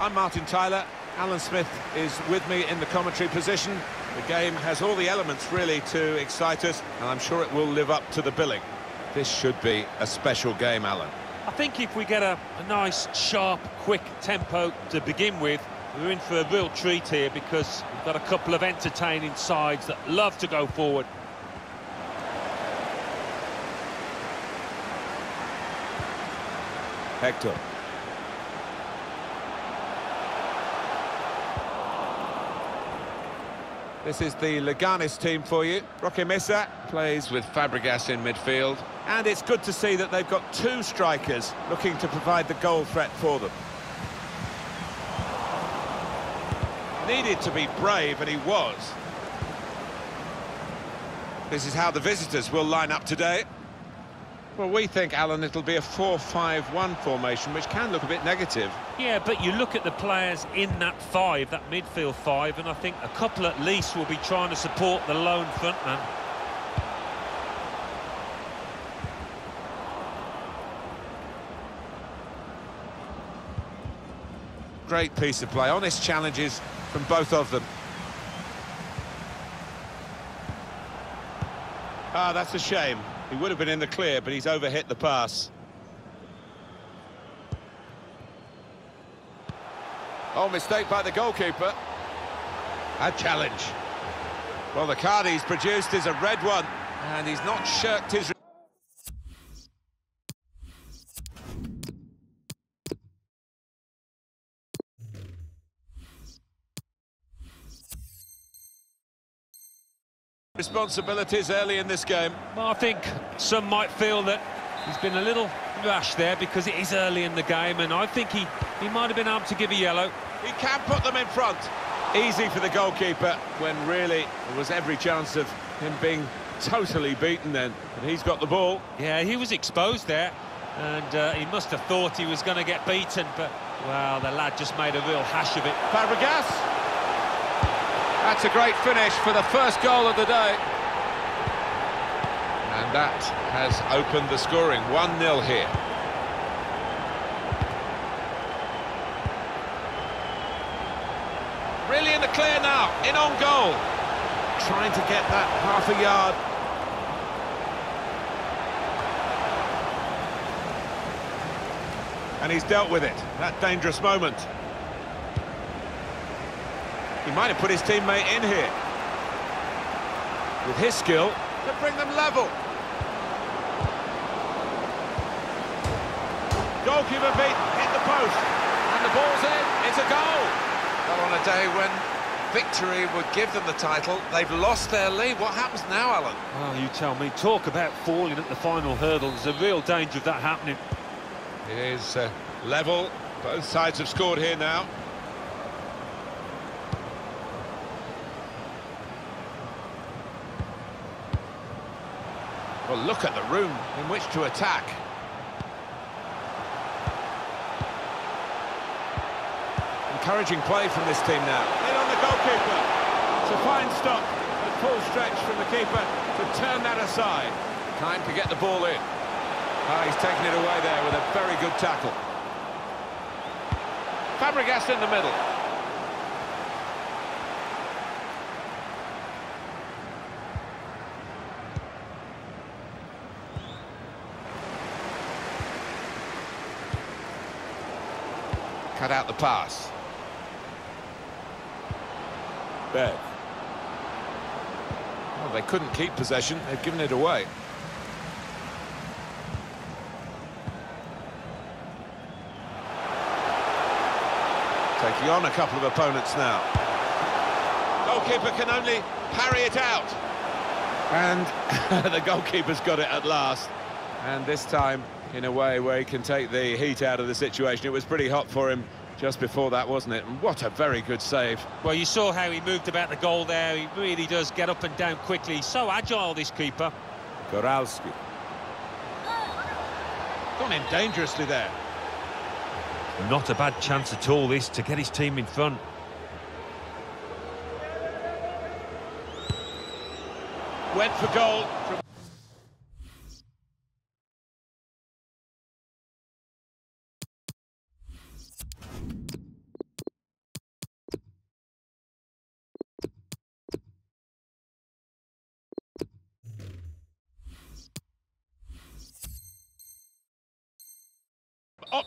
I'm Martin Tyler. Alan Smith is with me in the commentary position. The game has all the elements really to excite us, and I'm sure it will live up to the billing. This should be a special game, Alan. I think if we get a, a nice, sharp, quick tempo to begin with, we're in for a real treat here because we've got a couple of entertaining sides that love to go forward. Hector. This is the Leganes team for you. Roque Mesa plays with Fabregas in midfield. And it's good to see that they've got two strikers looking to provide the goal threat for them. Needed to be brave, and he was. This is how the visitors will line up today. Well, we think, Alan, it'll be a 4-5-1 formation, which can look a bit negative. Yeah, but you look at the players in that five, that midfield five, and I think a couple at least will be trying to support the lone frontman. Great piece of play, honest challenges from both of them. Ah, that's a shame. He would have been in the clear, but he's overhit the pass. Oh, mistake by the goalkeeper. A challenge. Well, the card he's produced is a red one, and he's not shirked his... responsibilities early in this game. Well, I think some might feel that he's been a little rash there because it is early in the game, and I think he, he might have been able to give a yellow. He can put them in front. Easy for the goalkeeper, when really there was every chance of him being totally beaten then. And he's got the ball. Yeah, he was exposed there, and uh, he must have thought he was going to get beaten, but, well, the lad just made a real hash of it. Fabregas. That's a great finish for the first goal of the day. And that has opened the scoring, 1-0 here. Really in the clear now, in on goal. Trying to get that half a yard. And he's dealt with it, that dangerous moment. He might have put his teammate in here. With his skill, to bring them level. Goalkeeper beat, hit the post. And the ball's in, it's a goal. Well, on a day when victory would give them the title, they've lost their lead. What happens now, Alan? Well, you tell me. Talk about falling at the final hurdle. There's a real danger of that happening. It is uh, level. Both sides have scored here now. Well, look at the room in which to attack. Encouraging play from this team now. In on the goalkeeper. It's a fine stop at full stretch from the keeper to turn that aside. Time to get the ball in. Ah, he's taken it away there with a very good tackle. Fabregas in the middle. Cut out the pass. Bev. Well, they couldn't keep possession. They've given it away. Taking on a couple of opponents now. Goalkeeper can only parry it out. And the goalkeeper's got it at last. And this time, in a way where he can take the heat out of the situation. It was pretty hot for him just before that, wasn't it? And what a very good save. Well, you saw how he moved about the goal there. He really does get up and down quickly. He's so agile, this keeper. Goralski. Gone in dangerously there. Not a bad chance at all, this, to get his team in front. Went for goal from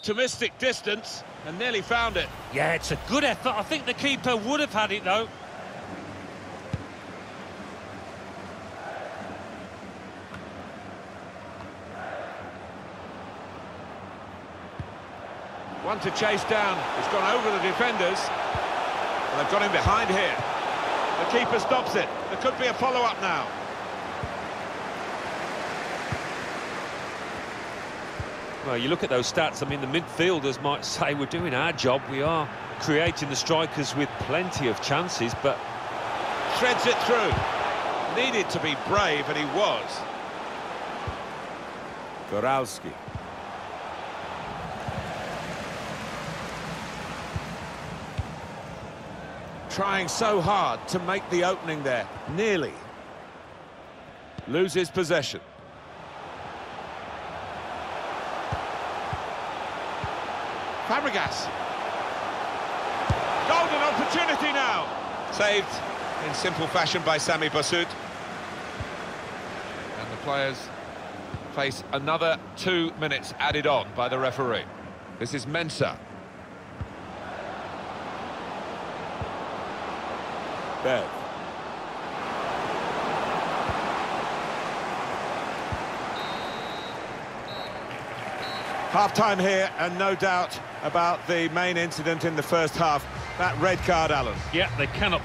optimistic distance and nearly found it. Yeah, it's a good effort. I think the keeper would have had it, though. One to chase down. He's gone over the defenders. And they've got him behind here. The keeper stops it. There could be a follow-up now. Well, you look at those stats, I mean, the midfielders might say we're doing our job. We are creating the strikers with plenty of chances, but... Threads it through. Needed to be brave, and he was. Goralski. Trying so hard to make the opening there. Nearly. Loses possession. Fabregas. Golden opportunity now. Saved in simple fashion by Sammy Bossut. And the players face another two minutes added on by the referee. This is Mensah. Bev. Half-time here, and no doubt about the main incident in the first half, that red card, Alan. Yeah, they cannot...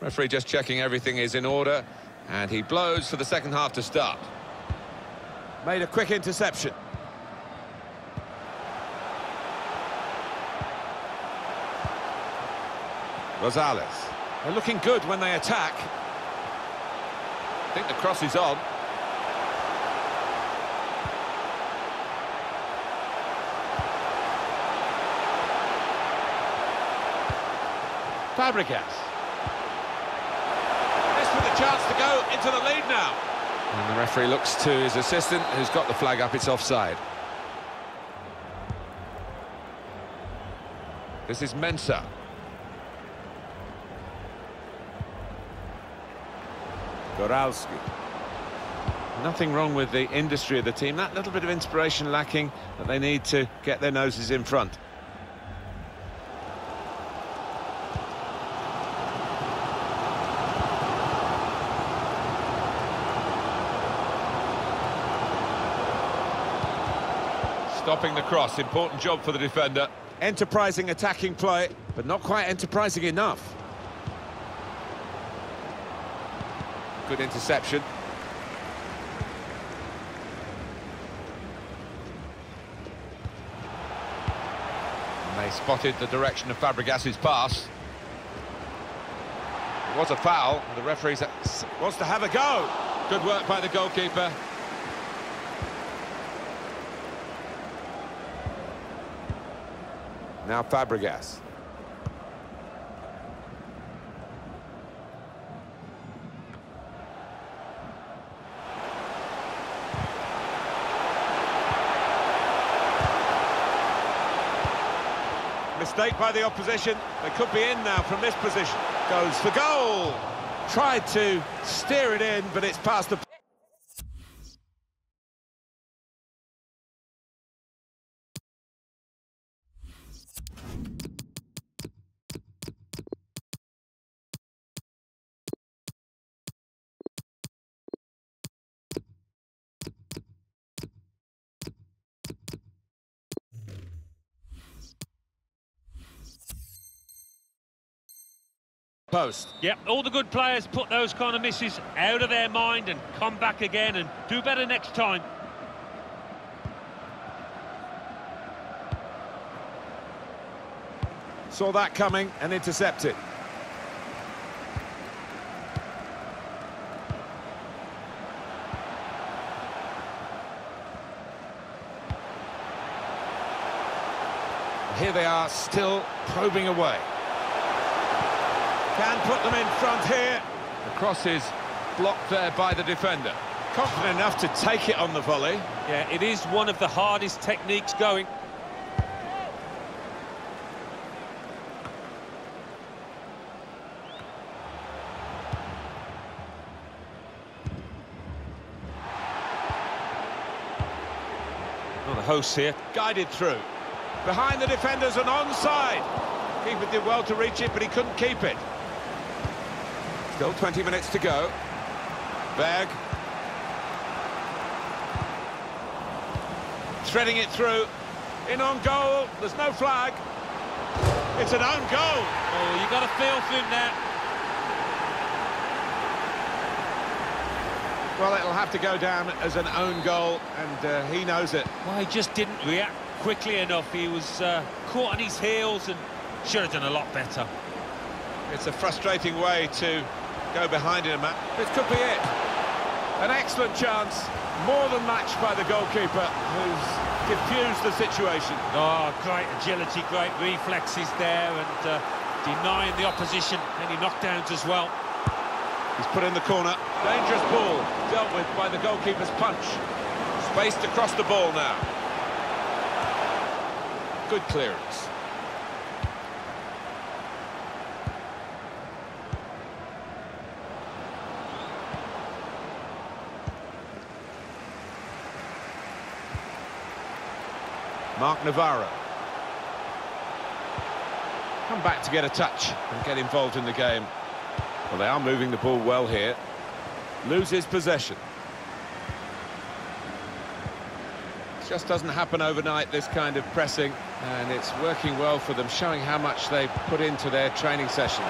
Referee just checking everything is in order, and he blows for the second half to start. Made a quick interception. Rosales. They're looking good when they attack. I think the cross is on. Fabregas. This with a chance to go into the lead now. And the referee looks to his assistant, who's got the flag up, it's offside. This is Mensah. Goralski. Nothing wrong with the industry of the team. That little bit of inspiration lacking that they need to get their noses in front. Stopping the cross, important job for the defender. Enterprising attacking play, but not quite enterprising enough. Good interception. And they spotted the direction of Fabregas's pass. It was a foul. The referee wants to have a go. Good work by the goalkeeper. Now Fabregas. Mistake by the opposition. They could be in now from this position. Goes for goal. Tried to steer it in, but it's past the... post. Yep, all the good players put those kind of misses out of their mind and come back again and do better next time. Saw that coming and intercepted. Here they are, still probing away. Can put them in front here. The cross is blocked there by the defender. Confident enough to take it on the volley. Yeah, it is one of the hardest techniques going. Well, the hosts here. Guided through. Behind the defenders and onside. Keeper did well to reach it, but he couldn't keep it. Still 20 minutes to go. Berg. Threading it through. In on goal. There's no flag. It's an own goal. Oh, you've got to feel for him now. Well, it'll have to go down as an own goal, and uh, he knows it. Well, he just didn't react quickly enough. He was uh, caught on his heels and should have done a lot better. It's a frustrating way to go behind in a match. This could be it. An excellent chance, more than matched by the goalkeeper, who's diffused the situation. Oh, great agility, great reflexes there, and uh, denying the opposition any knockdowns as well. He's put in the corner. Dangerous ball, dealt with by the goalkeeper's punch. Spaced across the ball now. Good clearance. Marc Navarro. Come back to get a touch and get involved in the game. Well, they are moving the ball well here. Loses possession. Just doesn't happen overnight, this kind of pressing, and it's working well for them, showing how much they put into their training sessions.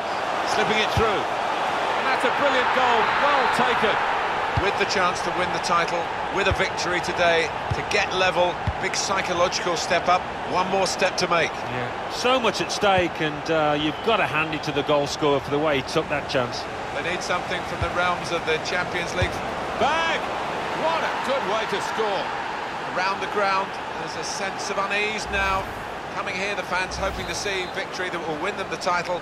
Slipping it through. And that's a brilliant goal, well taken. With the chance to win the title, with a victory today, to get level, big psychological step up, one more step to make. Yeah. So much at stake, and uh, you've got to hand it to the goal scorer for the way he took that chance. They need something from the realms of the Champions League. Bag! What a good way to score. Around the ground, there's a sense of unease now. Coming here, the fans hoping to see victory that will win them the title.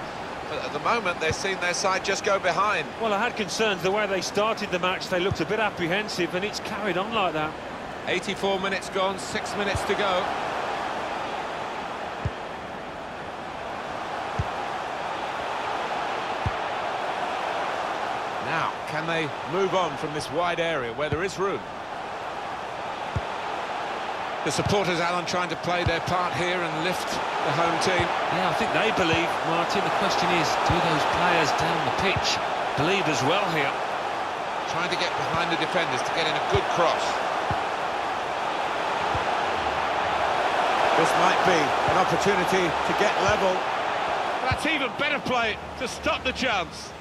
But at the moment, they've seen their side just go behind. Well, I had concerns the way they started the match. They looked a bit apprehensive, and it's carried on like that. 84 minutes gone, six minutes to go. Now, can they move on from this wide area where there is room? The supporters, Alan, trying to play their part here and lift the home team. Yeah, I think they believe, Martin. The question is, do those players down the pitch believe as well here? Trying to get behind the defenders to get in a good cross. This might be an opportunity to get level. That's even better play to stop the chance.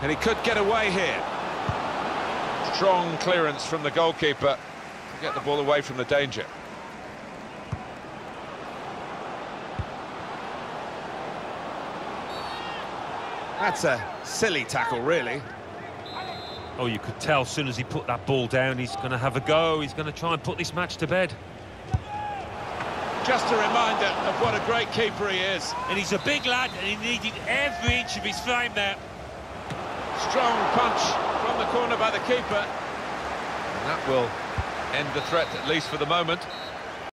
And he could get away here. Strong clearance from the goalkeeper to get the ball away from the danger. That's a silly tackle, really. Oh, you could tell as soon as he put that ball down, he's going to have a go. He's going to try and put this match to bed. Just a reminder of what a great keeper he is. And he's a big lad, and he needed every inch of his frame there. Strong punch from the corner by the keeper. And that will end the threat, at least for the moment.